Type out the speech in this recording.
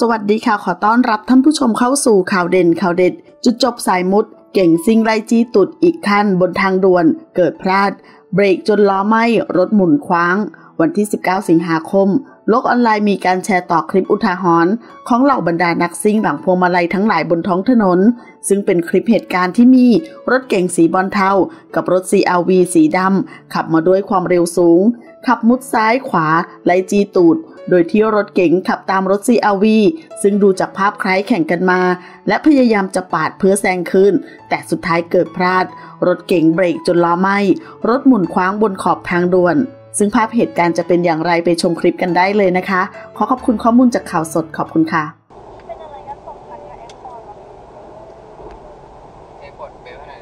สวัสดีค่ะ ขอต้อนรับท่านผู้ชมเข้าสู่ข่าวเด่นข่าวเด็ด จุดจบสายมุด เก่งซิงไล่จี้ตุดอีกขั้นบนทางด่วน เกิดพลาด เบรกจนล้อไหมรถหมุนคว้าง วันที่ 19 สิงหาคม โลกออนไลน์มีการแชร์ต่อคลิปอุทาหรณ์ของเหล่าบรรดานักซิ่งหลังพวงมาลัยทั้งหลายบนท้องถนน ซึ่งเป็นคลิปเหตุการณ์ที่มีรถเก๋งสีบอลเทากับรถ CRV สีดำขับมาด้วยความเร็วสูง ขับมุดซ้ายขวาไล่จีตูด โดยที่รถเก๋งขับตามรถ CRV ซึ่งดูจากภาพคล้ายแข่งกันมา และพยายามจะปาดเพื่อแซงคืนแต่สุดท้ายเกิดพลาด รถเก๋งเบรกจนล้อไหม้รถหมุนคว้างบนขอบทางด่วน ซึ่งภาพเหตุการณ์จะเป็นอย่างไรไปชมคลิปกันได้เลยนะคะ ขอขอบคุณข้อมูลจากข่าวสดขอบคุณค่ะเป็นอะไรกันตกกันกับแอปพอร์ตเหรออปพอร์ตเบว่าไหร่